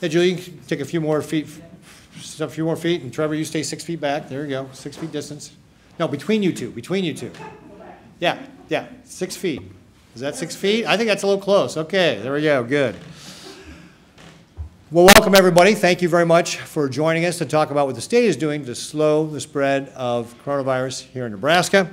Yeah, Julie, you can take a few more feet, a few more feet, and Trevor, you stay six feet back. There you go, six feet distance. No, between you two, between you two. Yeah, yeah, six feet. Is that six feet? I think that's a little close. Okay, there we go, good. Well, welcome, everybody. Thank you very much for joining us to talk about what the state is doing to slow the spread of coronavirus here in Nebraska.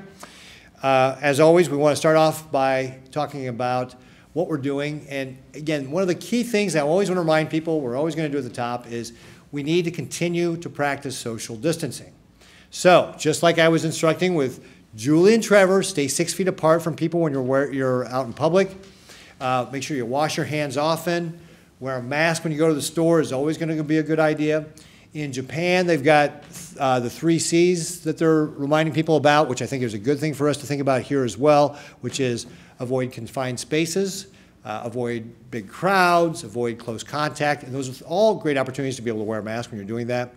Uh, As always, we want to start off by talking about what we're doing. And again, one of the key things I always want to remind people, we're always going to do at the top, is we need to continue to practice social distancing. So, just like I was instructing with Julie and Trevor, stay six feet apart from people when you're, where, you're out in public. Uh, make sure you wash your hands often. Wear a mask when you go to the store is always going to be a good idea. In Japan, they've got uh, the three C's that they're reminding people about, which I think is a good thing for us to think about here as well, which is avoid confined spaces, uh, avoid big crowds, avoid close contact, and those are all great opportunities to be able to wear a mask when you're doing that.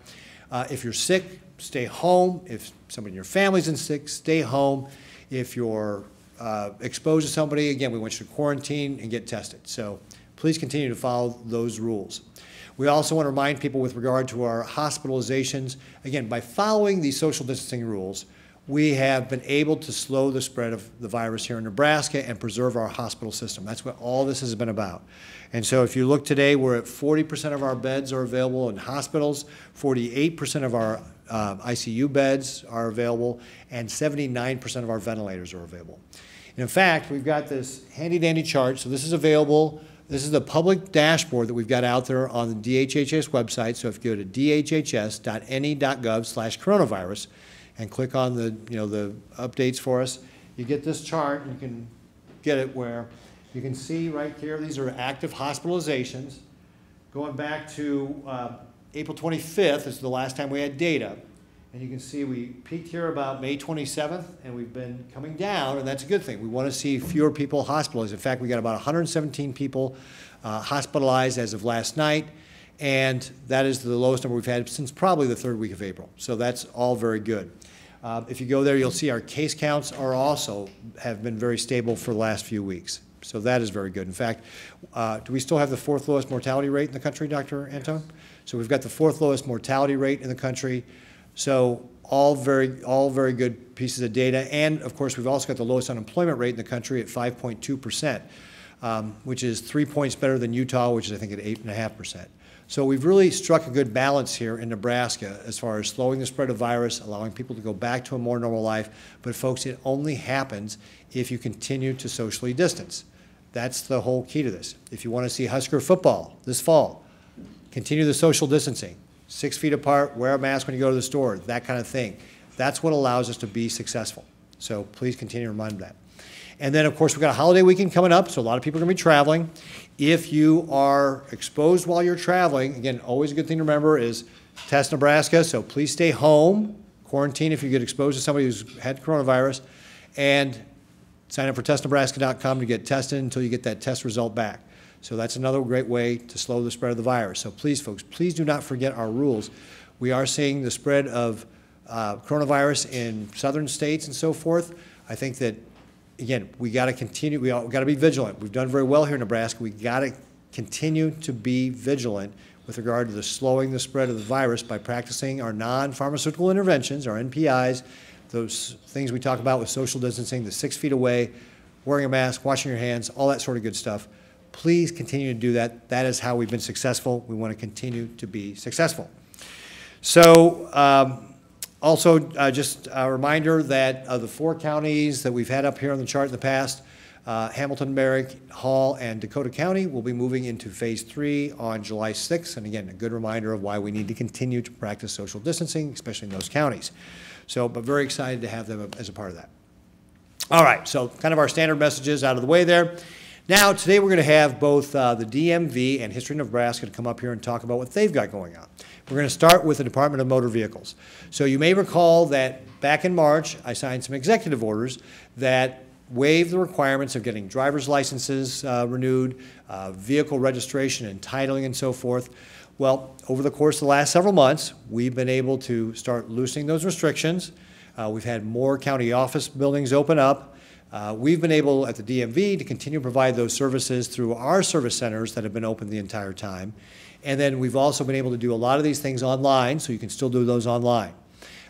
Uh, if you're sick, stay home. If somebody in your family's in sick, stay home. If you're uh, exposed to somebody, again, we want you to quarantine and get tested. So please continue to follow those rules. We also want to remind people with regard to our hospitalizations, again, by following these social distancing rules, we have been able to slow the spread of the virus here in Nebraska and preserve our hospital system. That's what all this has been about. And so if you look today, we're at 40% of our beds are available in hospitals, 48% of our uh, ICU beds are available, and 79% of our ventilators are available. And in fact, we've got this handy dandy chart. So this is available this is the public dashboard that we've got out there on the DHHS website. So if you go to dhhs.ne.gov slash coronavirus and click on the, you know, the updates for us, you get this chart. You can get it where you can see right here, these are active hospitalizations. Going back to uh, April 25th is the last time we had data. And you can see we peaked here about May 27th, and we've been coming down, and that's a good thing. We want to see fewer people hospitalized. In fact, we got about 117 people uh, hospitalized as of last night, and that is the lowest number we've had since probably the third week of April. So that's all very good. Uh, if you go there, you'll see our case counts are also have been very stable for the last few weeks. So that is very good. In fact, uh, do we still have the fourth lowest mortality rate in the country, Dr. Anthone? So we've got the fourth lowest mortality rate in the country. So all very, all very good pieces of data. And of course, we've also got the lowest unemployment rate in the country at 5.2%, um, which is three points better than Utah, which is I think at 8.5%. So we've really struck a good balance here in Nebraska as far as slowing the spread of virus, allowing people to go back to a more normal life. But folks, it only happens if you continue to socially distance. That's the whole key to this. If you want to see Husker football this fall, continue the social distancing six feet apart, wear a mask when you go to the store, that kind of thing. That's what allows us to be successful. So please continue to remind that. And then, of course, we've got a holiday weekend coming up, so a lot of people are going to be traveling. If you are exposed while you're traveling, again, always a good thing to remember is test Nebraska, so please stay home, quarantine if you get exposed to somebody who's had coronavirus, and sign up for testnebraska.com to get tested until you get that test result back. So that's another great way to slow the spread of the virus. So please, folks, please do not forget our rules. We are seeing the spread of uh, coronavirus in southern states and so forth. I think that, again, we got to continue, we got to be vigilant. We've done very well here in Nebraska. We got to continue to be vigilant with regard to the slowing the spread of the virus by practicing our non-pharmaceutical interventions, our NPIs, those things we talk about with social distancing, the six feet away, wearing a mask, washing your hands, all that sort of good stuff. Please continue to do that. That is how we've been successful. We want to continue to be successful. So, um, also, uh, just a reminder that of the four counties that we've had up here on the chart in the past, uh, Hamilton, Merrick, Hall, and Dakota County will be moving into phase three on July 6th. And again, a good reminder of why we need to continue to practice social distancing, especially in those counties. So, but very excited to have them as a part of that. All right, so kind of our standard messages out of the way there. Now, today we're going to have both uh, the DMV and History of Nebraska to come up here and talk about what they've got going on. We're going to start with the Department of Motor Vehicles. So you may recall that back in March, I signed some executive orders that waive the requirements of getting driver's licenses uh, renewed, uh, vehicle registration and titling and so forth. Well, over the course of the last several months, we've been able to start loosening those restrictions. Uh, we've had more county office buildings open up. Uh, We've been able, at the DMV, to continue to provide those services through our service centers that have been open the entire time. And then we've also been able to do a lot of these things online, so you can still do those online.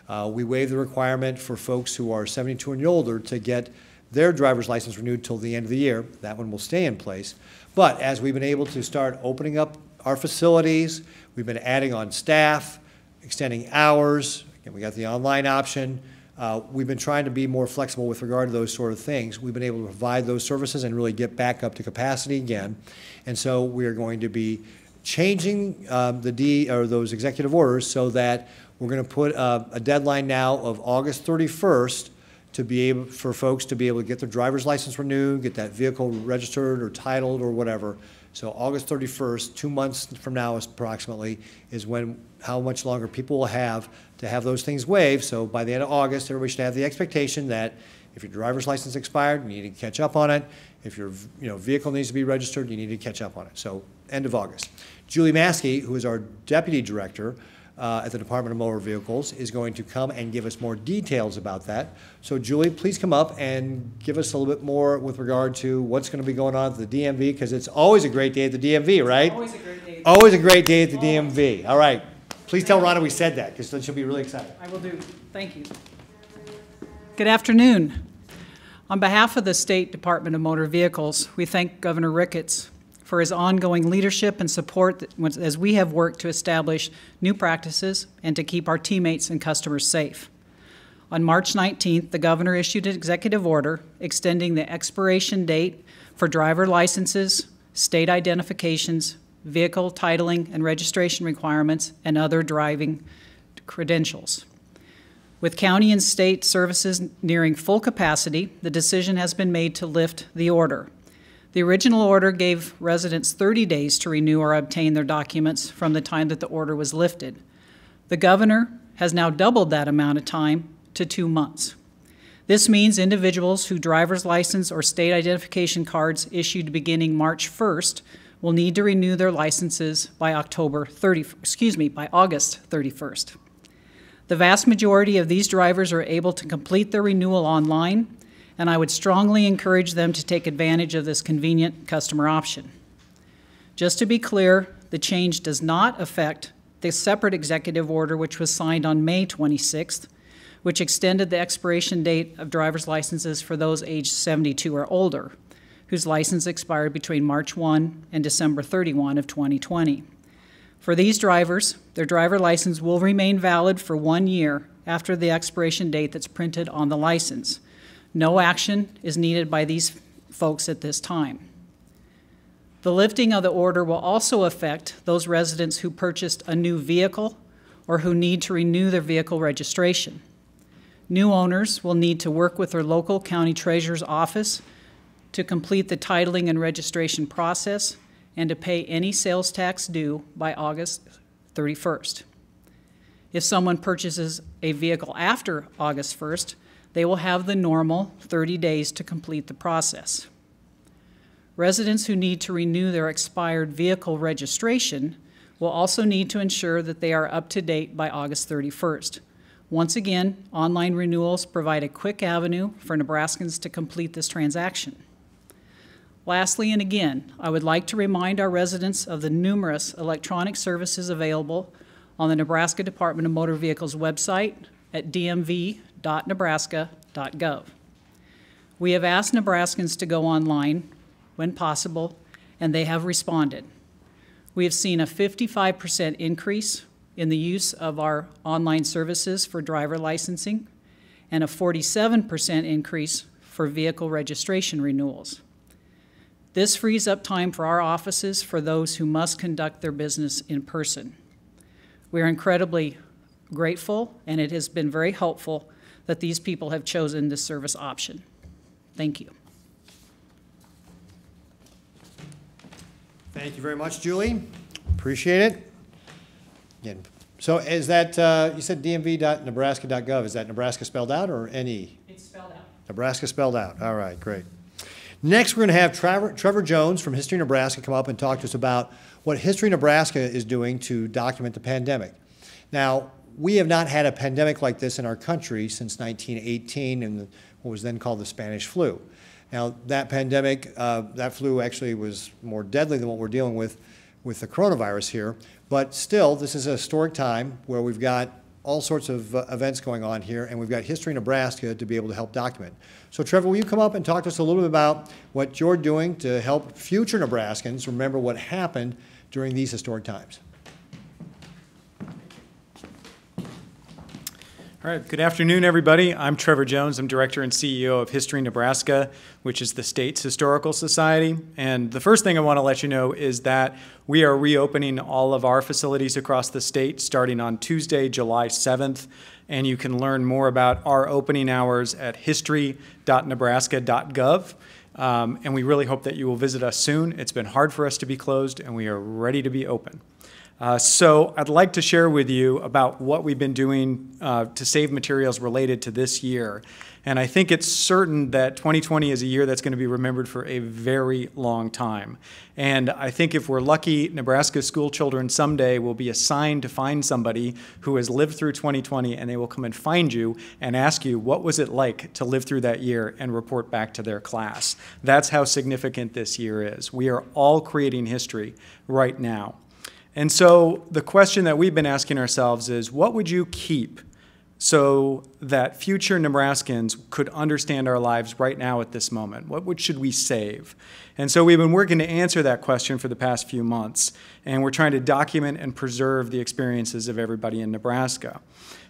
Uh, We waive the requirement for folks who are 72 and older to get their driver's license renewed till the end of the year. That one will stay in place. But as we've been able to start opening up our facilities, we've been adding on staff, extending hours, and we got the online option. Uh, We've been trying to be more flexible with regard to those sort of things. We've been able to provide those services and really get back up to capacity again. And so we are going to be changing um, the D, or those executive orders so that we're going to put a a deadline now of August 31st to be able, for folks to be able to get their driver's license renewed, get that vehicle registered or titled or whatever. So August 31st, two months from now approximately, is when, how much longer people will have to have those things waived. So by the end of August, everybody should have the expectation that if your driver's license expired, you need to catch up on it. If your, you know, vehicle needs to be registered, you need to catch up on it. So end of August. Julie Maskey, who is our deputy director, uh, at the Department of Motor Vehicles is going to come and give us more details about that. So Julie, please come up and give us a little bit more with regard to what's going to be going on at the DMV, because it's always a great day at the DMV, right? Always a great day. Always a great day at the DMV. All right. Please tell Rhonda we said that, because then she'll be really excited. I will do. Thank you. Good afternoon. On behalf of the State Department of Motor Vehicles, we thank Governor Ricketts for his ongoing leadership and support as we have worked to establish new practices and to keep our teammates and customers safe. On March 19th, the governor issued an executive order extending the expiration date for driver licenses, state identifications, vehicle titling and registration requirements, and other driving credentials. With county and state services nearing full capacity, the decision has been made to lift the order. The original order gave residents 30 days to renew or obtain their documents from the time that the order was lifted. The governor has now doubled that amount of time to two months. This means individuals whose driver's license or state identification cards issued beginning March 1st will need to renew their licenses by October 30, excuse me, by August 31st. The vast majority of these drivers are able to complete their renewal online, and I would strongly encourage them to take advantage of this convenient customer option. Just to be clear, the change does not affect the separate executive order which was signed on May 26th, which extended the expiration date of driver's licenses for those aged 72 or older, whose license expired between March 1 and December 31 of 2020. For these drivers, their driver license will remain valid for one year after the expiration date that's printed on the license. No action is needed by these folks at this time. The lifting of the order will also affect those residents who purchased a new vehicle or who need to renew their vehicle registration. New owners will need to work with their local county treasurer's office to complete the titling and registration process and to pay any sales tax due by August 31st. If someone purchases a vehicle after August 1st, they will have the normal 30 days to complete the process. Residents who need to renew their expired vehicle registration will also need to ensure that they are up to date by August 31st. Once again, online renewals provide a quick avenue for Nebraskans to complete this transaction. Lastly, and again, I would like to remind our residents of the numerous electronic services available on the Nebraska Department of Motor Vehicles website at dmv.nebraska.gov. We have asked Nebraskans to go online when possible, and they have responded. We have seen a 55% increase in the use of our online services for driver licensing and a 47% increase for vehicle registration renewals. This frees up time for our offices for those who must conduct their business in person. We are incredibly grateful, and it has been very helpful that these people have chosen this service option. Thank you. Thank you very much, Julie. Appreciate it. Again, so is that, uh, you said dmv.nebraska.gov, is that Nebraska spelled out or NE? It's spelled out. Nebraska spelled out. All right, great. Next, we're going to have Trevor, Trevor Jones from History Nebraska come up and talk to us about what History Nebraska is doing to document the pandemic. Now, we have not had a pandemic like this in our country since 1918, and what was then called the Spanish flu. Now, that pandemic, uh, that flu actually was more deadly than what we're dealing with with the coronavirus here. But still, this is a historic time where we've got all sorts of uh, events going on here, and we've got History Nebraska to be able to help document. So, Trevor, will you come up and talk to us a little bit about what you're doing to help future Nebraskans remember what happened during these historic times? All right, good afternoon, everybody. I'm Trevor Jones. I'm Director and CEO of History Nebraska, which is the state's historical society. And the first thing I want to let you know is that we are reopening all of our facilities across the state starting on Tuesday, July 7th. And you can learn more about our opening hours at history.nebraska.gov. Um, and we really hope that you will visit us soon. It's been hard for us to be closed, and we are ready to be open. Uh, so I'd like to share with you about what we've been doing uh, to save materials related to this year. And I think it's certain that 2020 is a year that's going to be remembered for a very long time. And I think if we're lucky, Nebraska school children someday will be assigned to find somebody who has lived through 2020 and they will come and find you and ask you, what was it like to live through that year and report back to their class. That's how significant this year is. We are all creating history right now. And so the question that we've been asking ourselves is what would you keep so that future Nebraskans could understand our lives right now at this moment? What would, should we save? And so we've been working to answer that question for the past few months, and we're trying to document and preserve the experiences of everybody in Nebraska.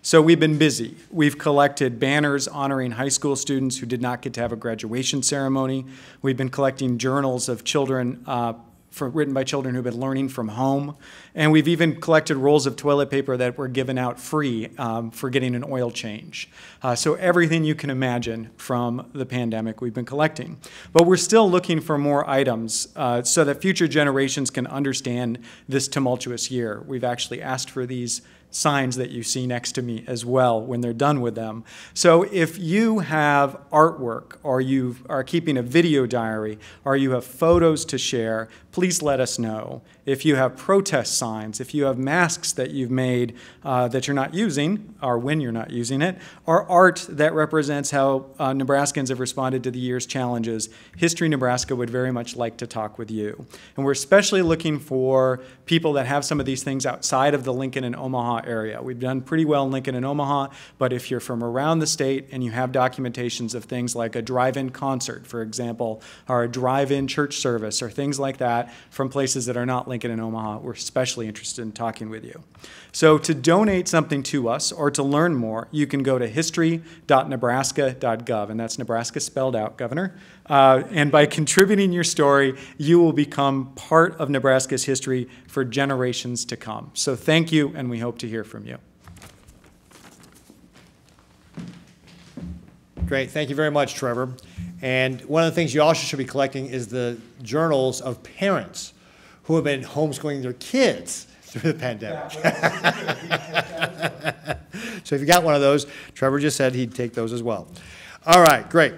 So we've been busy. We've collected banners honoring high school students who did not get to have a graduation ceremony. We've been collecting journals of children uh, for, written by children who've been learning from home. And we've even collected rolls of toilet paper that were given out free um, for getting an oil change. Uh, so everything you can imagine from the pandemic we've been collecting. But we're still looking for more items uh, so that future generations can understand this tumultuous year. We've actually asked for these signs that you see next to me as well when they're done with them. So if you have artwork or you are keeping a video diary or you have photos to share, please let us know. If you have protest signs, if you have masks that you've made uh, that you're not using, or when you're not using it, or art that represents how uh, Nebraskans have responded to the year's challenges, History Nebraska would very much like to talk with you. And we're especially looking for people that have some of these things outside of the Lincoln and Omaha area. We've done pretty well in Lincoln and Omaha, but if you're from around the state and you have documentations of things like a drive-in concert, for example, or a drive-in church service, or things like that from places that are not Lincoln and Omaha, we're especially interested in talking with you. So to donate something to us or to learn more, you can go to history.nebraska.gov, and that's Nebraska spelled out, Governor. Uh, and by contributing your story, you will become part of Nebraska's history for generations to come. So thank you, and we hope to hear from you. Great. Thank you very much, Trevor. And one of the things you also should be collecting is the journals of parents who have been homeschooling their kids through the pandemic. so if you got one of those, Trevor just said he'd take those as well. All right, great.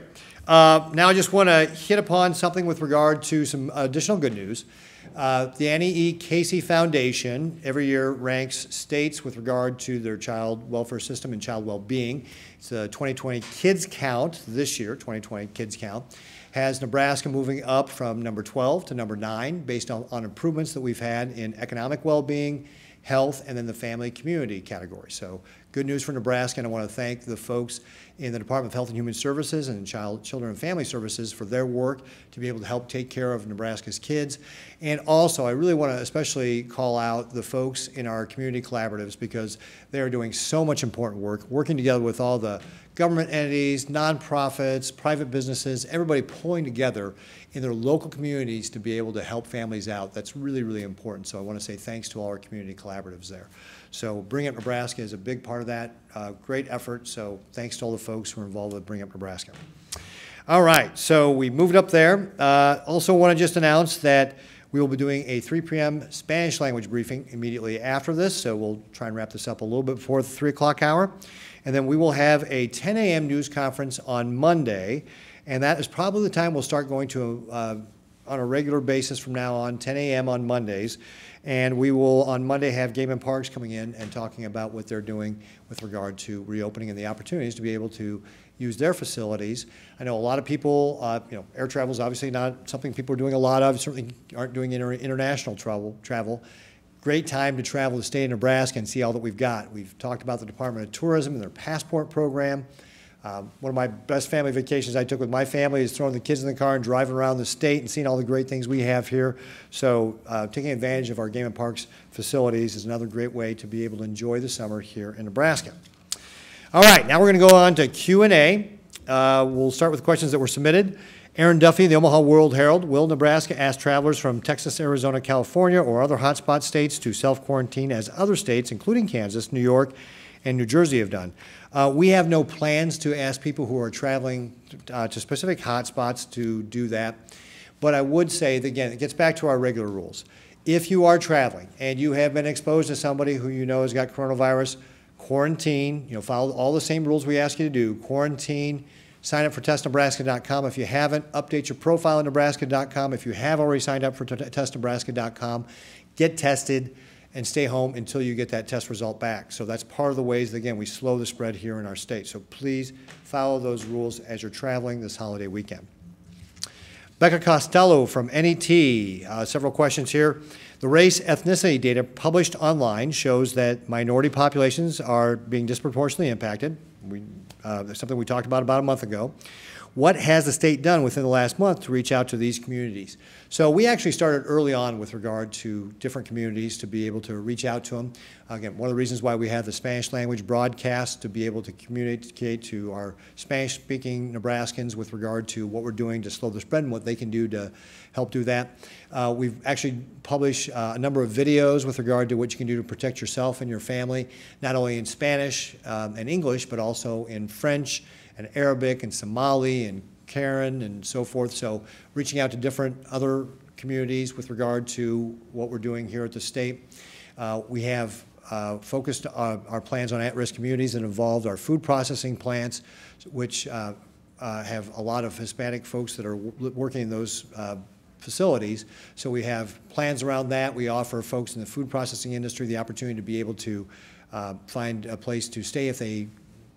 Uh, now I just want to hit upon something with regard to some additional good news. Uh, the Annie E. Casey Foundation every year ranks states with regard to their child welfare system and child well-being. It's a 2020 Kids Count this year, 2020 Kids Count, has Nebraska moving up from number 12 to number 9 based on, on improvements that we've had in economic well-being, health, and then the family community category. So good news for Nebraska, and I want to thank the folks in the Department of Health and Human Services and Child, Children and Family Services for their work to be able to help take care of Nebraska's kids. And also, I really want to especially call out the folks in our community collaboratives because they are doing so much important work, working together with all the government entities, nonprofits, private businesses, everybody pulling together in their local communities to be able to help families out. That's really, really important. So I want to say thanks to all our community collaboratives there. So Bring Up Nebraska is a big part of that. Uh, great effort. So thanks to all the folks who are involved with Bring Up Nebraska. All right, so we moved up there. Uh, also want to just announce that we will be doing a 3 p.m. Spanish language briefing immediately after this, so we'll try and wrap this up a little bit before the 3 o'clock hour. And then we will have a 10 a.m. news conference on Monday, and that is probably the time we'll start going to uh, on a regular basis from now on, 10 a.m. on Mondays. And we will, on Monday, have Game and Parks coming in and talking about what they're doing with regard to reopening and the opportunities to be able to use their facilities. I know a lot of people, uh, you know, air travel is obviously not something people are doing a lot of, certainly aren't doing inter- international travel, travel. Great time to travel to state of Nebraska and see all that we've got. We've talked about the Department of Tourism and their passport program. Um, one of my best family vacations I took with my family is throwing the kids in the car and driving around the state and seeing all the great things we have here. So uh, taking advantage of our Game and Parks facilities is another great way to be able to enjoy the summer here in Nebraska. All right, now we're going to go on to Q&A. Uh, we'll start with questions that were submitted. Erin Duffy, the Omaha World Herald. Will Nebraska ask travelers from Texas, Arizona, California, or other hotspot states to self-quarantine as other states, including Kansas, New York, and New Jersey have done? Uh, we have no plans to ask people who are traveling uh, to specific hotspots to do that. But I would say, that, again, it gets back to our regular rules. If you are traveling and you have been exposed to somebody who you know has got coronavirus, quarantine, you know, follow all the same rules we ask you to do. Quarantine, sign up for testnebraska.com. If you haven't, update your profile at nebraska.com. If you have already signed up for testnebraska.com, get tested and stay home until you get that test result back. So that's part of the ways, again, we slow the spread here in our state. So please follow those rules as you're traveling this holiday weekend. Becca Costello from NET, uh, several questions here. The race ethnicity data published online shows that minority populations are being disproportionately impacted. We, uh, something we talked about about a month ago. What has the state done within the last month to reach out to these communities? So we actually started early on with regard to different communities to be able to reach out to them. Again, one of the reasons why we have the Spanish language broadcast to be able to communicate to our Spanish-speaking Nebraskans with regard to what we're doing to slow the spread and what they can do to help do that. Uh, we've actually published uh, a number of videos with regard to what you can do to protect yourself and your family, not only in Spanish um, and English, but also in French and Arabic and Somali and Karen and so forth. So reaching out to different other communities with regard to what we're doing here at the state. Uh, we have uh, focused our, our, plans on at-risk communities that involved our food processing plants, which uh, uh have a lot of Hispanic folks that are working in those uh, facilities. So we have plans around that. We offer folks in the food processing industry the opportunity to be able to uh, find a place to stay if they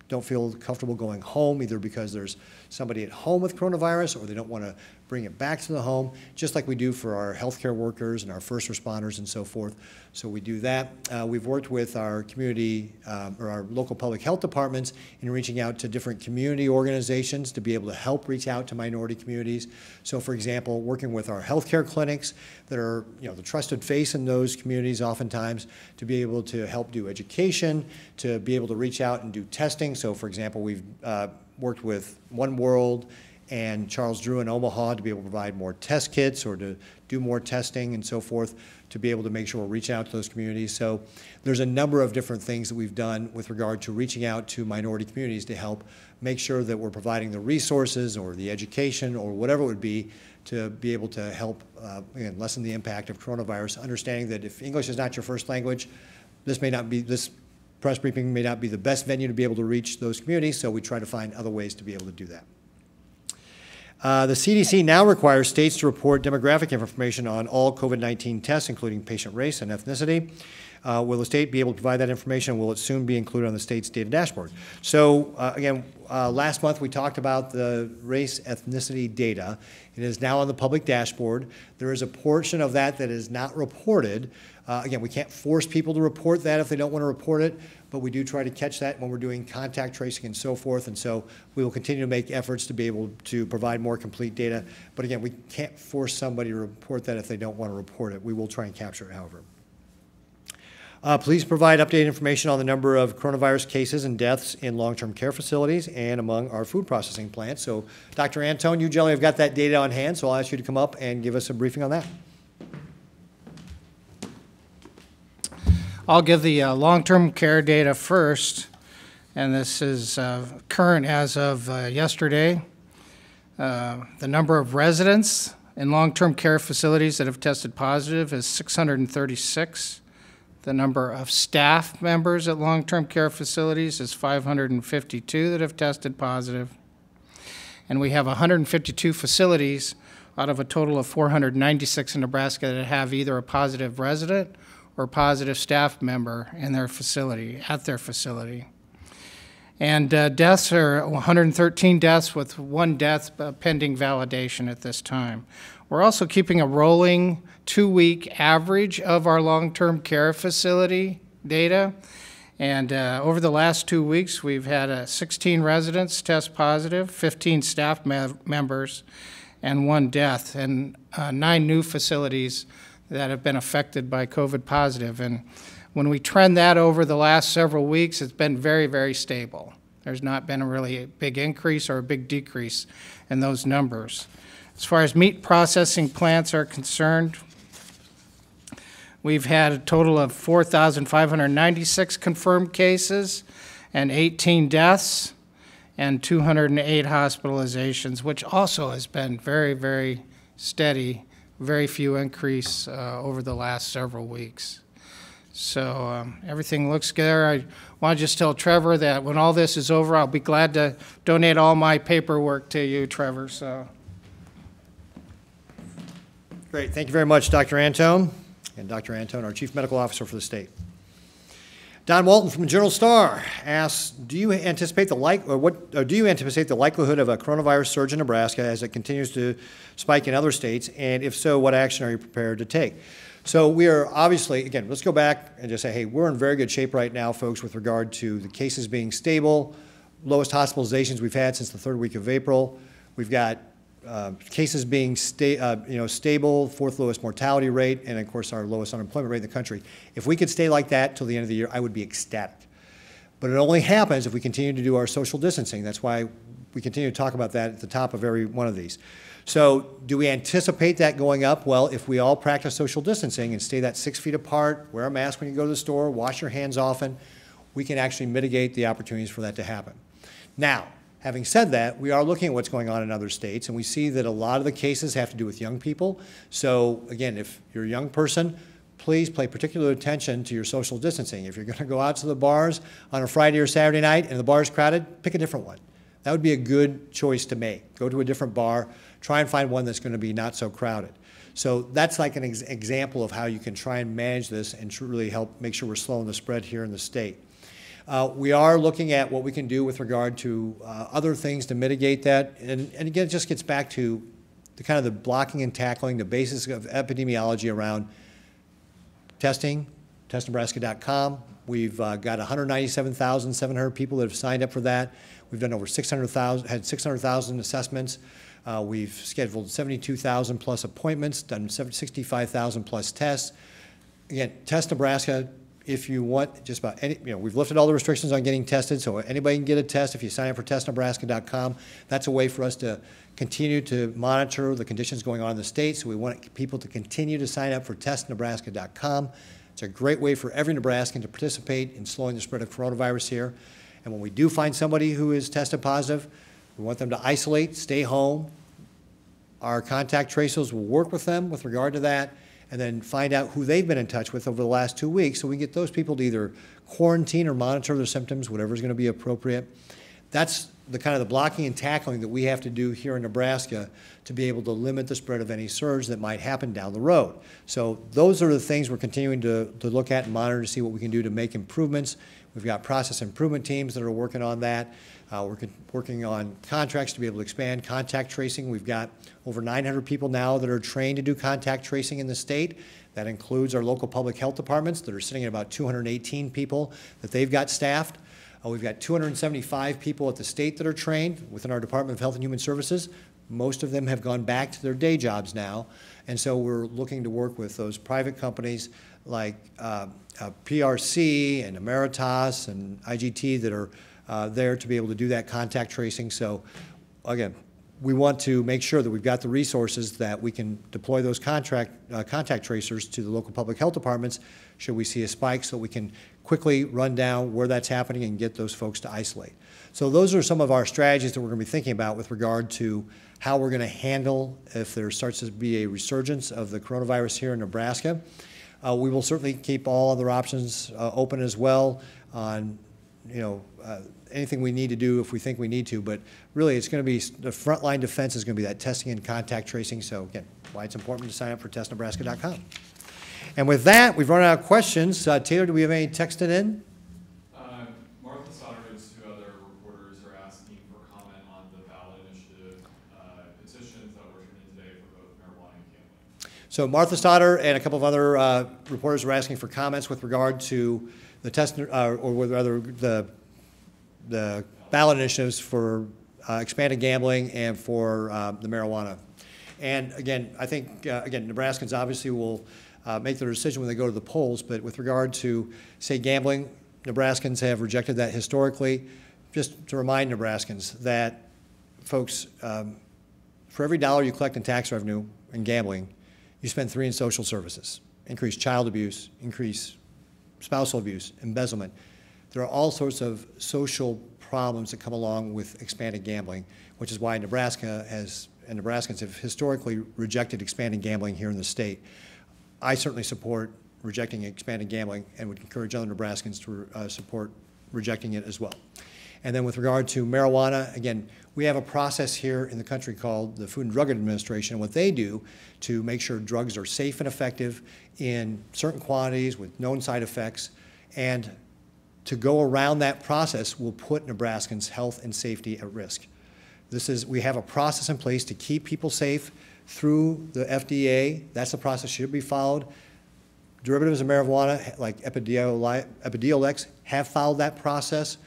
don't feel comfortable going home, either because there's somebody at home with coronavirus or they don't want to bring it back to the home, just like we do for our healthcare workers and our first responders and so forth. So we do that. Uh, we've worked with our community um, or our local public health departments in reaching out to different community organizations to be able to help reach out to minority communities. So for example, working with our healthcare clinics that are you know the trusted face in those communities oftentimes to be able to help do education, to be able to reach out and do testing. So for example, we've uh, worked with One World and Charles Drew in Omaha to be able to provide more test kits or to do more testing and so forth to be able to make sure we're reaching out to those communities. So there's a number of different things that we've done with regard to reaching out to minority communities to help make sure that we're providing the resources or the education or whatever it would be to be able to help uh, again, lessen the impact of coronavirus, understanding that if English is not your first language, this may not be, this press briefing may not be the best venue to be able to reach those communities, so we try to find other ways to be able to do that. Uh, the CDC now requires states to report demographic information on all COVID-19 tests, including patient race and ethnicity. Uh, will the state be able to provide that information? Will it soon be included on the state's data dashboard? So uh, again, uh, last month we talked about the race ethnicity data. It is now on the public dashboard. There is a portion of that that is not reported. Uh, again, we can't force people to report that if they don't want to report it, but we do try to catch that when we're doing contact tracing and so forth. And so we will continue to make efforts to be able to provide more complete data. But again, we can't force somebody to report that if they don't want to report it. We will try and capture it, however. Uh, please provide updated information on the number of coronavirus cases and deaths in long-term care facilities and among our food processing plants. So, Dr. Anthone, you generally have got that data on hand, so I'll ask you to come up and give us a briefing on that. I'll give the uh, long-term care data first, and this is uh, current as of uh, yesterday. Uh, the number of residents in long-term care facilities that have tested positive is 636. The number of staff members at long-term care facilities is 552 that have tested positive. And we have 152 facilities out of a total of 496 in Nebraska that have either a positive resident or positive staff member in their facility, at their facility. And uh, deaths are 113 deaths with one death uh, pending validation at this time. We're also keeping a rolling two-week average of our long-term care facility data. And uh, over the last two weeks, we've had uh, 16 residents test positive, 15 staff me- members, and one death, and uh, nine new facilities that have been affected by COVID positive. And when we trend that over the last several weeks, it's been very, very stable. There's not been a really big increase or a big decrease in those numbers. As far as meat processing plants are concerned, we've had a total of 4,596 confirmed cases and 18 deaths and 208 hospitalizations, which also has been very, very steady, very few increase uh, over the last several weeks. So um, everything looks good. I want to just tell Trevor that when all this is over, I'll be glad to donate all my paperwork to you, Trevor, so. Great, thank you very much, Dr. Anthone, and Dr. Anthone, our Chief Medical Officer for the state. Don Walton from the Journal Star asks, do you anticipate the like, or what, or do you anticipate the likelihood of a coronavirus surge in Nebraska as it continues to spike in other states? And if so, what action are you prepared to take? So we are obviously, again, let's go back and just say, hey, we're in very good shape right now, folks, with regard to the cases being stable, lowest hospitalizations we've had since the third week of April. We've got uh, cases being uh, you know, stable, fourth lowest mortality rate, and of course our lowest unemployment rate in the country. If we could stay like that till the end of the year, I would be ecstatic. But it only happens if we continue to do our social distancing. That's why we continue to talk about that at the top of every one of these. So, do we anticipate that going up? Well, if we all practice social distancing and stay that six feet apart, wear a mask when you go to the store, wash your hands often, we can actually mitigate the opportunities for that to happen. Now, having said that, we are looking at what's going on in other states, and we see that a lot of the cases have to do with young people. So, again, if you're a young person, please pay particular attention to your social distancing. If you're going to go out to the bars on a Friday or Saturday night and the bar's crowded, pick a different one. That would be a good choice to make. Go to a different bar, try and find one that's going to be not so crowded. So that's like an ex- example of how you can try and manage this and to really help make sure we're slowing the spread here in the state. Uh, we are looking at what we can do with regard to uh, other things to mitigate that. And, and again, it just gets back to the kind of the blocking and tackling, the basis of epidemiology around testing, testnebraska.com. We've uh, got 197,700 people that have signed up for that. We've done over 600,000, had 600,000 assessments. Uh, we've scheduled 72,000 plus appointments, done 65,000 plus tests. Again, Test Nebraska, if you want just about any, you know, we've lifted all the restrictions on getting tested, so anybody can get a test if you sign up for testnebraska.com. That's a way for us to continue to monitor the conditions going on in the state, so we want people to continue to sign up for testnebraska.com. It's a great way for every Nebraskan to participate in slowing the spread of coronavirus here. And when we do find somebody who is tested positive, we want them to isolate, stay home. Our contact tracers will work with them with regard to that, and then find out who they've been in touch with over the last two weeks, so we get those people to either quarantine or monitor their symptoms, whatever is going to be appropriate. That's the kind of the blocking and tackling that we have to do here in Nebraska to be able to limit the spread of any surge that might happen down the road. So those are the things we're continuing to, to look at and monitor to see what we can do to make improvements. We've got process improvement teams that are working on that. Uh, we're working on contracts to be able to expand contact tracing. We've got over 900 people now that are trained to do contact tracing in the state. That includes our local public health departments that are sitting at about 218 people that they've got staffed. Uh, we've got 275 people at the state that are trained within our Department of Health and Human Services. Most of them have gone back to their day jobs now. And so we're looking to work with those private companies like uh, uh, PRC and Emeritus and IGT that are uh, there to be able to do that contact tracing. So again, we want to make sure that we've got the resources that we can deploy those contract, uh, contact tracers to the local public health departments should we see a spike so we can quickly run down where that's happening and get those folks to isolate. So those are some of our strategies that we're going to be thinking about with regard to how we're going to handle if there starts to be a resurgence of the coronavirus here in Nebraska. Uh, we will certainly keep all other options uh, open as well on you know, uh, anything we need to do if we think we need to, but really, it's going to be, the frontline defense is going to be that testing and contact tracing, so again, why it's important to sign up for testnebraska.com. And with that, we've run out of questions. Uh, Taylor, do we have any texted in? Uh, Martha Stoddard and two other reporters are asking for comment on the ballot initiative uh, petitions that were turned in today for both marijuana and gambling. So Martha Stoddard and a couple of other uh, reporters were asking for comments with regard to the test, uh, or rather, the, the ballot initiatives for uh, expanded gambling and for uh, the marijuana. And again, I think, uh, again, Nebraskans obviously will uh, make their decision when they go to the polls, but with regard to, say, gambling, Nebraskans have rejected that historically. Just to remind Nebraskans that, folks, um, for every dollar you collect in tax revenue in gambling, you spend three in social services. Increase child abuse, increase spousal abuse, embezzlement. There are all sorts of social problems that come along with expanded gambling, which is why Nebraska has, and Nebraskans have historically rejected expanding gambling here in the state. I certainly support rejecting expanded gambling and would encourage other Nebraskans to uh, support rejecting it as well. And then with regard to marijuana, again, we have a process here in the country called the Food and Drug Administration. What they do to make sure drugs are safe and effective in certain quantities with known side effects, and to go around that process will put Nebraskans' health and safety at risk. This is, we have a process in place to keep people safe through the FDA. That's the process should be followed. Derivatives of marijuana, like Epidiolex, have followed that process.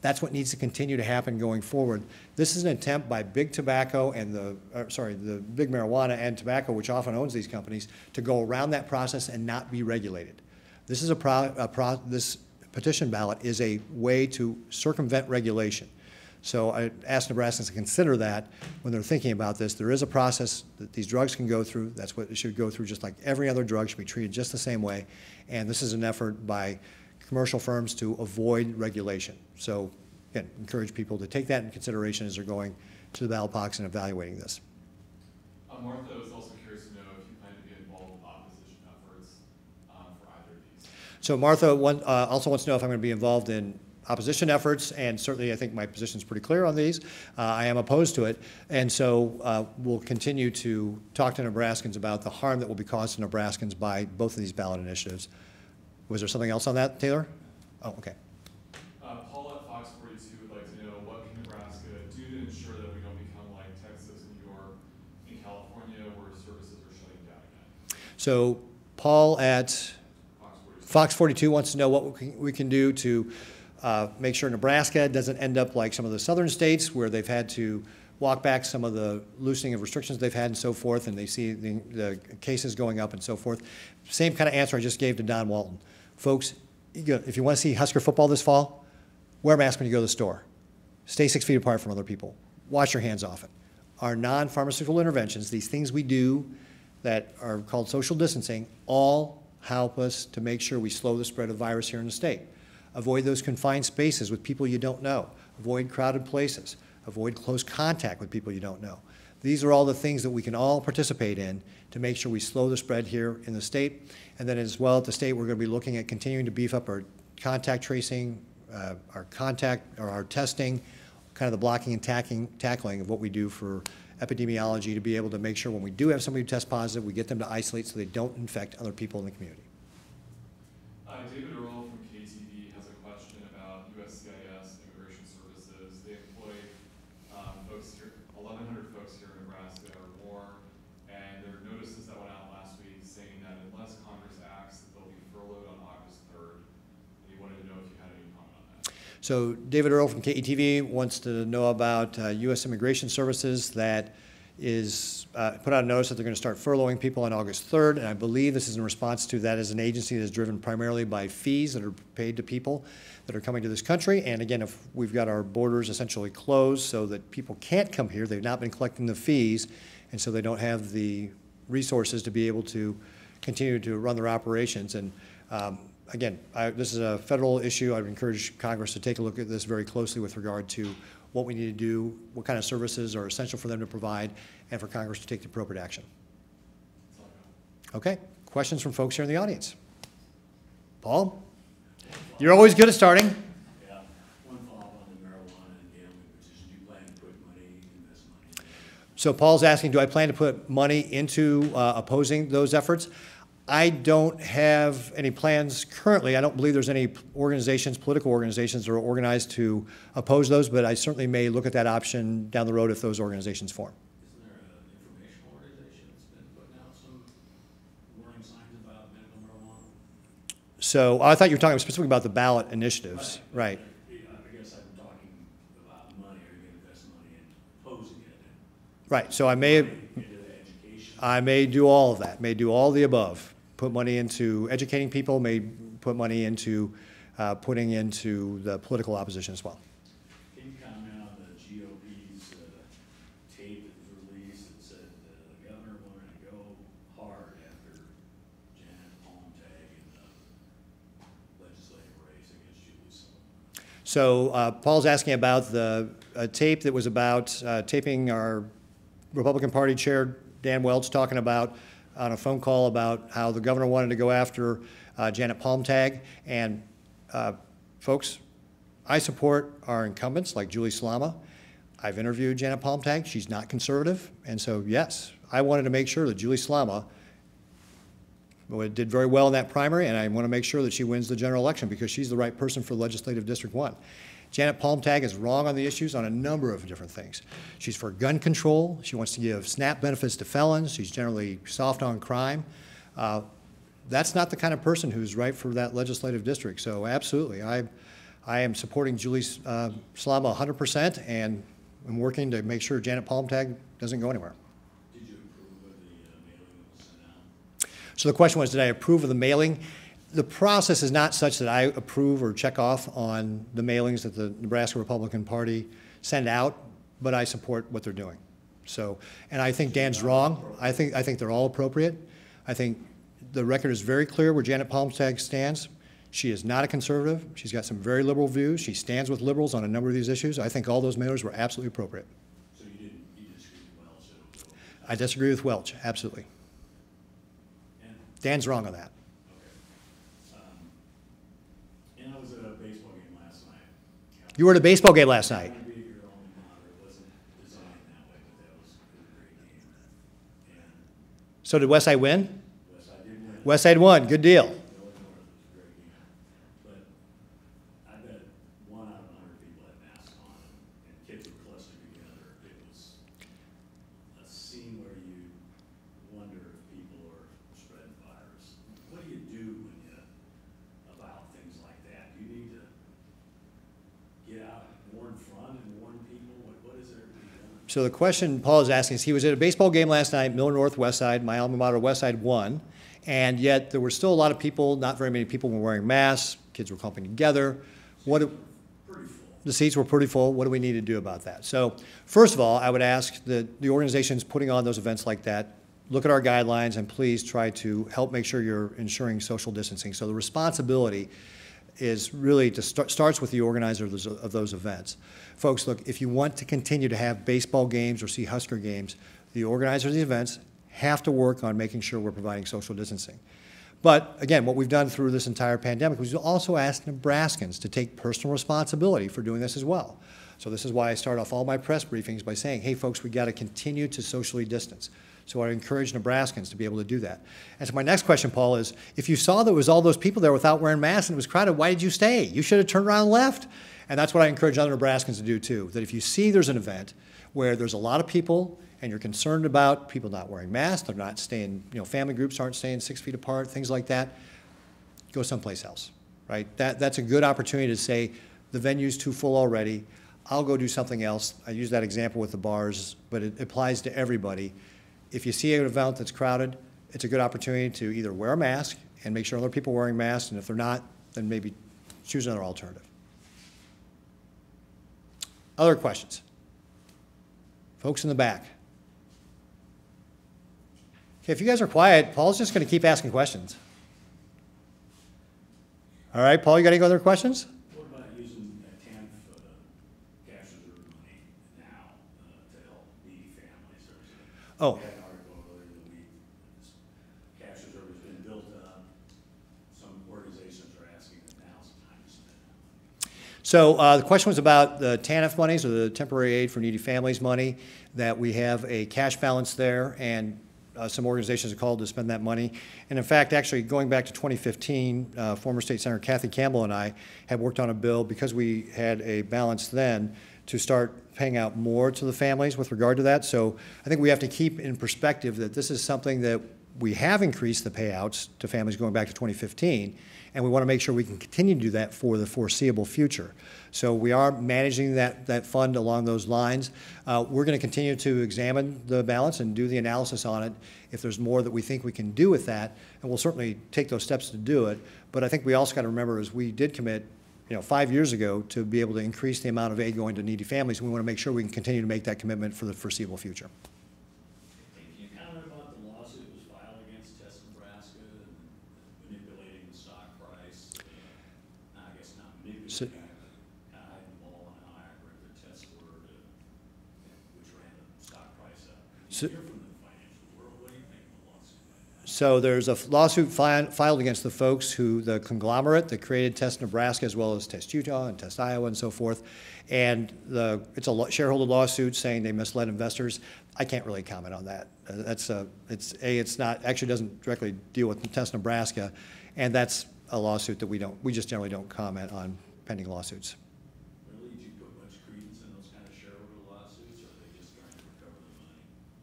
That's what needs to continue to happen going forward. This is an attempt by big tobacco and the, uh, sorry, the big marijuana and tobacco, which often owns these companies, to go around that process and not be regulated. This is a pro, a pro, this petition ballot is a way to circumvent regulation. So I ask Nebraskans to consider that when they're thinking about this. There is a process that these drugs can go through. That's what it should go through, just like every other drug should be treated just the same way. And this is an effort by commercial firms to avoid regulation. So again, encourage people to take that in consideration as they're going to the ballot box and evaluating this. Uh, Martha was also curious to know if you plan to be involved with opposition efforts um, for either of these. So Martha one, uh, also wants to know if I'm going to be involved in opposition efforts, and certainly I think my position is pretty clear on these. Uh, I am opposed to it, and so uh, we'll continue to talk to Nebraskans about the harm that will be caused to Nebraskans by both of these ballot initiatives. Was there something else on that, Taylor? Oh, okay. Uh, Paul at Fox 42 would like to know what can Nebraska do to ensure that we don't become like Texas, New York, and California where services are shutting down again? So Paul at Fox 42. Fox 42 wants to know what we can- do to uh, make sure Nebraska doesn't end up like some of the southern states where they've had to walk back some of the loosening of restrictions they've had and so forth, and they see the, the cases going up and so forth. Same kind of answer I just gave to Don Walton. Folks, if you want to see Husker football this fall, wear a mask when you go to the store. Stay six feet apart from other people. Wash your hands often. Our non-pharmaceutical interventions, these things we do that are called social distancing, all help us to make sure we slow the spread of virus here in the state. Avoid those confined spaces with people you don't know. Avoid crowded places. Avoid close contact with people you don't know. These are all the things that we can all participate in to make sure we slow the spread here in the state. And then as well at the state, we're going to be looking at continuing to beef up our contact tracing, uh, our contact, or our testing, kind of the blocking and tackling, tackling of what we do for epidemiology to be able to make sure when we do have somebody who tests positive, we get them to isolate so they don't infect other people in the community. Uh, David Earl from KTV has a question about USCIS Immigration Services. They employ um, folks here, 1,100 folks here in Nebraska or more, and there are notices that went out last week saying that unless Congress acts, that they'll be furloughed on August 3rd. And he wanted to know if you had any comment on that. So David Earl from KETV wants to know about uh, U.S. Immigration Services that is, uh, put out a notice that they're going to start furloughing people on August 3rd, and I believe this is in response to that as an agency that is driven primarily by fees that are paid to people that are coming to this country. And again, if we've got our borders essentially closed so that people can't come here, they've not been collecting the fees, and so they don't have the resources to be able to continue to run their operations. And um, again, I, this is a federal issue. I'd encourage Congress to take a look at this very closely with regard to what we need to do, what kind of services are essential for them to provide, and for Congress to take the appropriate action. Okay, questions from folks here in the audience? Paul? You're always good at starting. So Paul's asking, do I plan to put money into uh, opposing those efforts? I don't have any plans currently. I don't believe there's any organizations, political organizations that are organized to oppose those, but I certainly may look at that option down the road if those organizations form. Isn't there an informational organization that's been putting out some warning signs about medical marijuana? So oh, I thought you were talking specifically about the ballot initiatives, right? I guess I'm talking about money, are you gonna invest money in opposing it Right, so I may, and into the education? I may do all of that, may do all the above. Put money into educating people, may put money into, uh, putting into the political opposition as well. Can you comment on the GOP's, uh, tape that was released that said uh, the governor wanted to go hard after Janet Palmtag in the legislative race against Julie Sullivan? So uh, Paul's asking about the uh, tape that was about uh, taping our Republican Party Chair, Dan Welch, talking about, on a phone call about how the governor wanted to go after uh, Janet Palmtag. And uh, folks, I support our incumbents like Julie Slama. I've interviewed Janet Palmtag. She's not conservative. And so, yes, I wanted to make sure that Julie Slama did very well in that primary, and I want to make sure that she wins the general election because she's the right person for legislative District One. Janet Palmtag is wrong on the issues on a number of different things. She's for gun control. She wants to give SNAP benefits to felons. She's generally soft on crime. Uh, that's not the kind of person who's right for that legislative district. So absolutely, I, I am supporting Julie uh, Slama 100%, and I'm working to make sure Janet Palmtag doesn't go anywhere. Did you approve of the uh, mailing that was sent out? So the question was, did I approve of the mailing? The process is not such that I approve or check off on the mailings that the Nebraska Republican Party send out, but I support what they're doing. So, and I think Dan's wrong. I think, I think they're all appropriate. I think the record is very clear where Janet Palmtag stands. She is not a conservative. She's got some very liberal views. She stands with liberals on a number of these issues. I think all those mailers were absolutely appropriate. So you didn't, you disagree with Welch, I disagree with Welch, absolutely. Dan's wrong on that. Okay. Um, And I was at a baseball game last night. You were at a baseball game last night. Might be your alma mater, it wasn't designed that way, but that was it was a great game. And So did Westside win? Westside did win. Westside won, good deal. Illinois was a great game. But I bet one out of a hundred people had masks on and kids were clustered together. It was a scene where you wonder if people are spreading virus. What do you do when you, about things like that? Do you need to get out and warn front and warn people? What, what is there to be done? So the question Paul is asking is, he was at a baseball game last night, Millard North West Side, my alma mater, West Side won, and yet there were still a lot of people, not very many people were wearing masks, kids were clumping together. What, the seats were pretty full, what do we need to do about that? So, first of all, I would ask that the organizations putting on those events like that, look at our guidelines and please try to help make sure you're ensuring social distancing. So the responsibility is really to start, starts with the organizer of those, of those events. Folks, look, if you want to continue to have baseball games or see Husker games, the organizers of the events have to work on making sure we're providing social distancing. But again, what we've done through this entire pandemic was also asked Nebraskans to take personal responsibility for doing this as well. So this is why I start off all my press briefings by saying, hey, folks, we got to continue to socially distance. So I encourage Nebraskans to be able to do that. And so my next question, Paul, is if you saw there was all those people there without wearing masks and it was crowded, why did you stay? You should have turned around and left. And that's what I encourage other Nebraskans to do too. That if you see there's an event where there's a lot of people and you're concerned about people not wearing masks, they're not staying, you know, family groups aren't staying six feet apart, things like that, go someplace else, right? That, that's a good opportunity to say, the venue's too full already, I'll go do something else. I use that example with the bars, but it applies to everybody. If you see an event that's crowded, it's a good opportunity to either wear a mask and make sure other people are wearing masks, and if they're not, then maybe choose another alternative. Other questions? Folks in the back. Okay, if you guys are quiet, Paul's just going to keep asking questions. All right, Paul, you got any other questions? What about using a TANF, uh, cash reserve money now, uh, to help needy families or? Oh. We had an article earlier in the week, this cash reserve has been built up. Some organizations are asking that now's the time to spend that money. So uh, the question was about the TANF monies, or the temporary aid for needy families money, that we have a cash balance there, and uh, some organizations have called to spend that money. And in fact, actually, going back to 2015, uh, former State Senator Kathy Campbell and I had worked on a bill, because we had a balance then, to start paying out more to the families with regard to that. So I think we have to keep in perspective that this is something that we have increased the payouts to families going back to 2015, and we want to make sure we can continue to do that for the foreseeable future. So we are managing that, that fund along those lines. Uh, We're going to continue to examine the balance and do the analysis on it. If there's more that we think we can do with that, and we'll certainly take those steps to do it. But I think we also got to remember is we did commit, you know, five years ago to be able to increase the amount of aid going to needy families. We want to make sure we can continue to make that commitment for the foreseeable future. Can you comment about the lawsuit that was filed against Test Nebraska and manipulating the stock price? uh, I guess not So- manipulating, but kind of hiding the ball on how accurate the tests were to, which ran the stock price up. So- You hear from the financial world, what do you think of the So there's a lawsuit fi- filed against the folks who, the conglomerate that created Test Nebraska as well as Test Utah and Test Iowa and so forth. And the, it's a shareholder lawsuit saying they misled investors. I can't really comment on that. Uh, That's a, it's, A, it's not, actually doesn't directly deal with Test Nebraska. And that's a lawsuit that we don't, we just generally don't comment on pending lawsuits.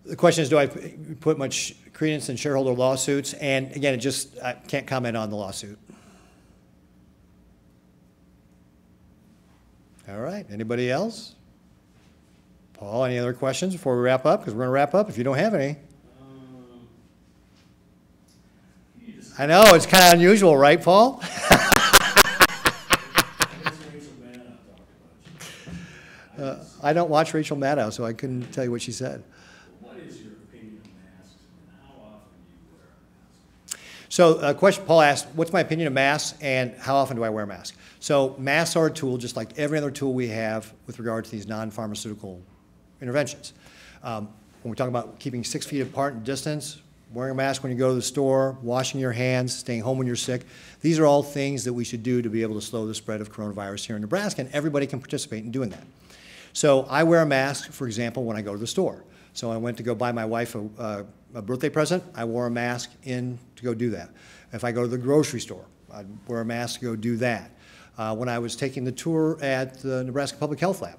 The question is, do I put much credence in shareholder lawsuits? And again, it just, I can't comment on the lawsuit. All right, anybody else? Paul, any other questions before we wrap up? Because we're going to wrap up if you don't have any. I know, it's kind of unusual, right, Paul? Uh, I don't watch Rachel Maddow, so I couldn't tell you what she said. What is your opinion of masks, and how often do you wear a mask? So a question Paul asked, what's my opinion of masks and how often do I wear a mask? So masks are a tool, just like every other tool we have with regard to these non-pharmaceutical interventions. Um, When we talk about keeping six feet apart in distance, wearing a mask when you go to the store, washing your hands, staying home when you're sick, these are all things that we should do to be able to slow the spread of coronavirus here in Nebraska, and everybody can participate in doing that. So I wear a mask, for example, when I go to the store. So I went to go buy my wife a, uh, a birthday present, I wore a mask in to go do that. If I go to the grocery store, I'd wear a mask to go do that. Uh, when I was taking the tour at the Nebraska Public Health Lab,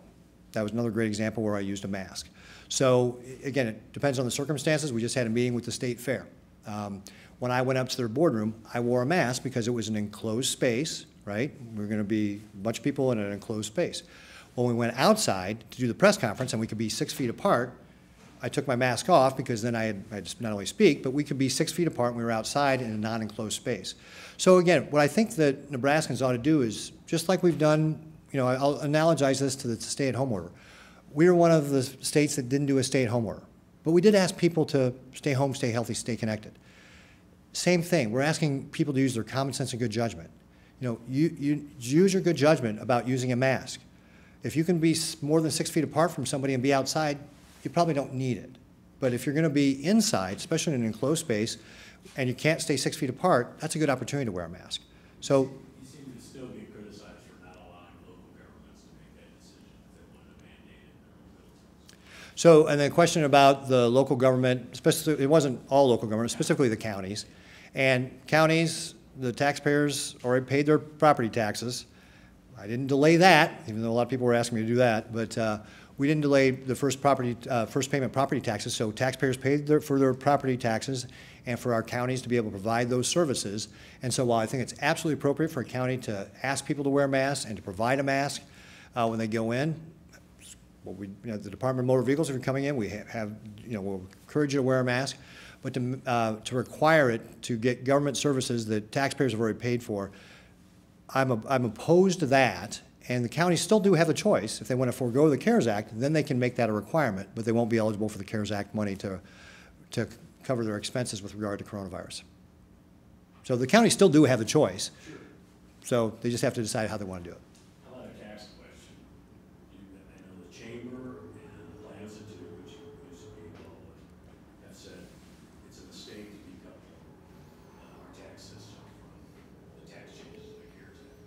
that was another great example where I used a mask. So again, it depends on the circumstances. We just had a meeting with the state fair. Um, When I went up to their boardroom, I wore a mask because it was an enclosed space, right? We We're going to be a bunch of people in an enclosed space. When we went outside to do the press conference and we could be six feet apart, I took my mask off because then I had, I not only speak, but we could be six feet apart and we were outside in a non-enclosed space. So again, what I think that Nebraskans ought to do is, just like we've done, you know, I'll analogize this to the stay-at-home order. We were one of the states that didn't do a stay-at-home order, but we did ask people to stay home, stay healthy, stay connected. Same thing, we're asking people to use their common sense and good judgment. You know, you, you, use your good judgment about using a mask. If you can be more than six feet apart from somebody and be outside, you probably don't need it. But if you're gonna be inside, especially in an enclosed space, and you can't stay six feet apart, that's a good opportunity to wear a mask. So, You seem to still be criticized for not allowing local governments to make that decision if they wanted to mandate it in their own buildings. so, and then question about the local government, specifically, it wasn't all local government, specifically the counties. And counties, the taxpayers already paid their property taxes. I didn't delay that, even though a lot of people were asking me to do that, but uh, we didn't delay the first property, uh, first payment property taxes, so taxpayers paid their, for their property taxes and for our counties to be able to provide those services. And so while I think it's absolutely appropriate for a county to ask people to wear masks and to provide a mask uh, when they go in, well, we, you know, the Department of Motor Vehicles, if you're coming in, we ha- have, you know, we'll encourage you to wear a mask, but to, uh, to require it to get government services that taxpayers have already paid for, I'm, a- I'm opposed to that, and the counties still do have a choice. If they want to forego the CARES Act, then they can make that a requirement, but they won't be eligible for the CARES Act money to, to cover their expenses with regard to coronavirus. So the counties still do have the choice. So they just have to decide how they want to do it. How about a tax question? You, I know the chamber and the Platte Institute, which you used to be involved with, have said it's a mistake to decouple uh, our tax system from the tax changes of the CARES Act.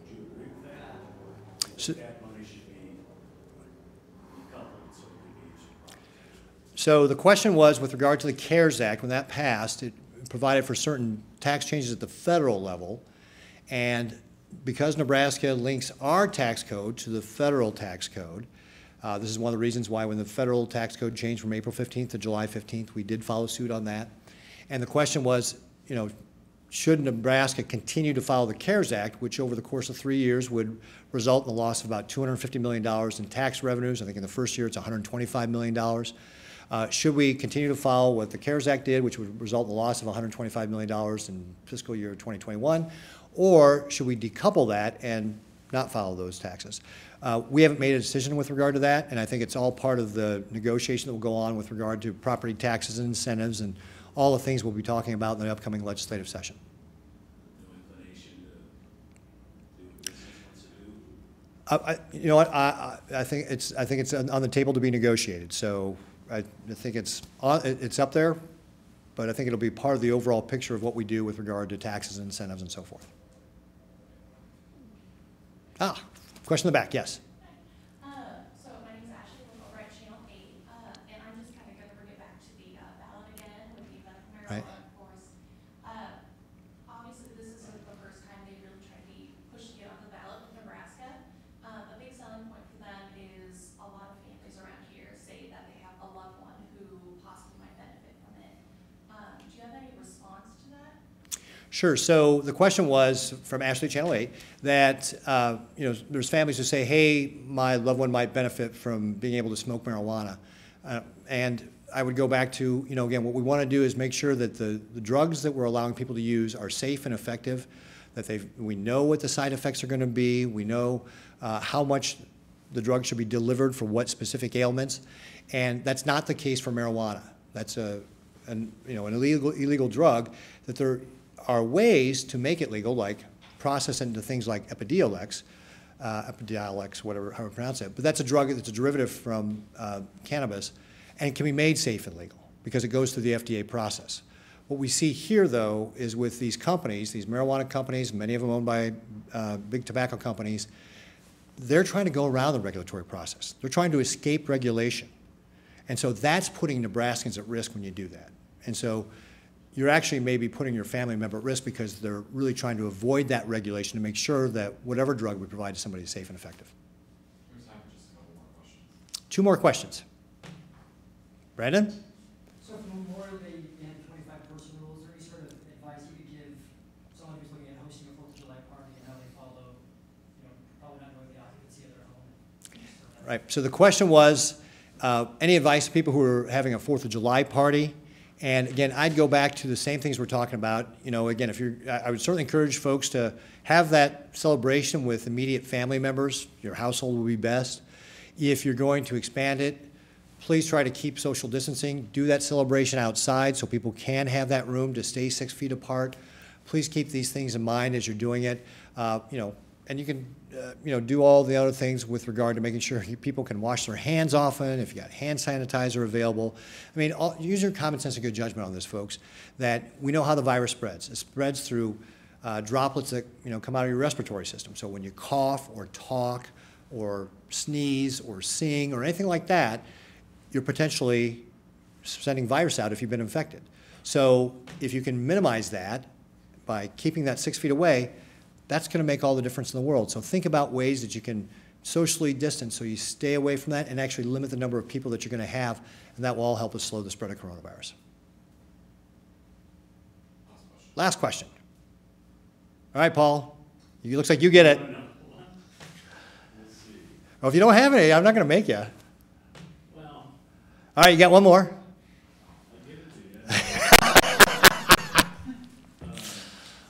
Would you agree with that? So the question was, with regard to the CARES Act, when that passed, it provided for certain tax changes at the federal level. And because Nebraska links our tax code to the federal tax code, uh, this is one of the reasons why when the federal tax code changed from April 15th to July 15th, we did follow suit on that. And the question was, you know, should Nebraska continue to follow the CARES Act, which over the course of three years would result in the loss of about $250 million in tax revenues? I think in the first year it's $125 million. Uh, Should we continue to follow what the CARES Act did, which would result in the loss of $125 million in fiscal year 2021? Or should we decouple that and not follow those taxes? Uh, We haven't made a decision with regard to that, and I think it's all part of the negotiation that will go on with regard to property taxes and incentives and all the things we'll be talking about in the upcoming legislative session. Do. I, you know what, I, I think it's, I think it's on the table to be negotiated, so I think it's, on- it's up there, but I think it'll be part of the overall picture of what we do with regard to taxes and incentives and so forth. Ah, question in the back, yes. Uh, so my name's Ashley, I'm over at Channel Eight, uh, and I'm just kind of gonna bring it back to the uh, ballot again with the medical Right. marijuana, of course. Uh, obviously, this isn't the first time they really tried to be pushed to get on the ballot with Nebraska. Um, a big selling point for them is a lot of families around here say that they have a loved one who possibly might benefit from it. Um, do you have any response to that? Sure, so the question was, from Ashley Channel 8, that, uh, you know, there's families who say, hey, my loved one might benefit from being able to smoke marijuana. Uh, And I would go back to, you know, again, what we want to do is make sure that the, the drugs that we're allowing people to use are safe and effective, that they, we know what the side effects are going to be, we know uh, how much the drug should be delivered for what specific ailments, and that's not the case for marijuana. That's a, an, you know, an illegal, illegal drug, that there are ways to make it legal, like process into things like Epidiolex, uh, Epidiolex, whatever, how to pronounce it, but that's a drug that's a derivative from uh, cannabis, and it can be made safe and legal, because it goes through the FDA process. What we see here, though, is with these companies, these marijuana companies, many of them owned by uh, big tobacco companies, they're trying to go around the regulatory process. They're trying to escape regulation. And so that's putting Nebraskans at risk when you do that. And so you're actually maybe putting your family member at risk because they're really trying to avoid that regulation to make sure that whatever drug we provide to somebody is safe and effective. There's time for just a couple more. Two more questions. Brandon? So for Day and twenty-five person rule, is there any sort of advice you could give someone who's looking at hosting a Fourth of July party and how they follow, you know, probably not knowing the occupancy of their home? Right, so the question was, uh, any advice to people who are having a Fourth of July party? And again, I'd go back to the same things we're talking about. You know, again, if you're, I would certainly encourage folks to have that celebration with immediate family members. Your household will be best. If you're going to expand it, please try to keep social distancing. Do that celebration outside so people can have that room to stay six feet apart. Please keep these things in mind as you're doing it. Uh, You know, and you can, uh, you know, do all the other things with regard to making sure people can wash their hands often, if you got hand sanitizer available. I mean, all- use your common sense and good judgment on this, folks, that we know how the virus spreads. It spreads through uh, droplets that, you know, come out of your respiratory system. So when you cough or talk or sneeze or sing or anything like that, you're potentially sending virus out if you've been infected. So if you can minimize that by keeping that six feet away, that's going to make all the difference in the world. So think about ways that you can socially distance so you stay away from that and actually limit the number of people that you're going to have, and that will all help us slow the spread of coronavirus. Last question. All right, Paul. It looks like you get it. Well, if you don't have any, I'm not going to make you. Well, All right, you got one more. I'll give it to you. Uh,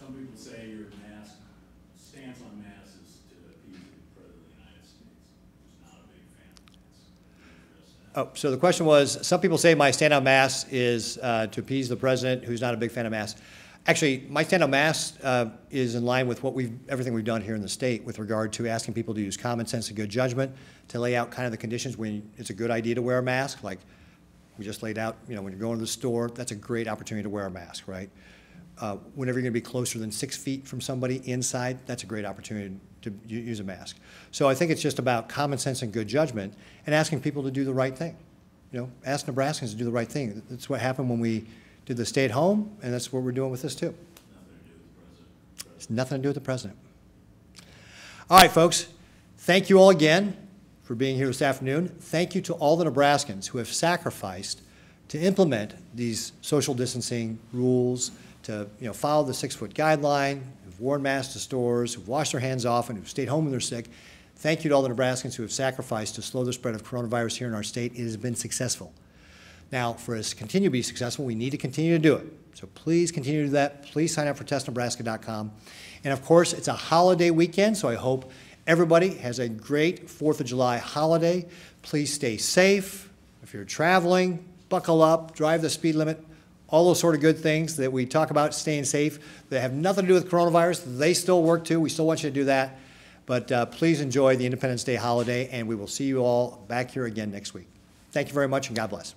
Some people say your mask, stance on masks is to appease the president of the United States, who's not a big fan of masks. Can you address that? Oh, so the question was, some people say my stand-out mask is uh, to appease the president, who's not a big fan of masks. Actually, my stand-out mask uh, is in line with what we've, everything we've done here in the state with regard to asking people to use common sense and good judgment, to lay out kind of the conditions when it's a good idea to wear a mask, like we just laid out, you know, when you're going to the store, that's a great opportunity to wear a mask, right? Uh, Whenever you're going to be closer than six feet from somebody inside, that's a great opportunity to use a mask. So I think it's just about common sense and good judgment and asking people to do the right thing. you know, ask Nebraskans to do the right thing. That's what happened when we did the stay at home, and that's what we're doing with this too. It's nothing to do with the president. All right, folks, thank you all again for being here this afternoon. Thank you to all the Nebraskans who have sacrificed to implement these social distancing rules, to, you know, follow the six-foot guideline, who've worn masks to stores, who've washed their hands off, and who've stayed home when they're sick. Thank you to all the Nebraskans who have sacrificed to slow the spread of coronavirus here in our state. It has been successful. Now, for us to continue to be successful, we need to continue to do it. So please continue to do that. Please sign up for testnebraska.com. And of course, it's a holiday weekend, so I hope everybody has a great Fourth of July holiday. Please stay safe. If you're traveling, buckle up, drive the speed limit, all those sort of good things that we talk about staying safe that have nothing to do with coronavirus. They still work too. We still want you to do that. But uh, please enjoy the Independence Day holiday, and we will see you all back here again next week. Thank you very much, and God bless.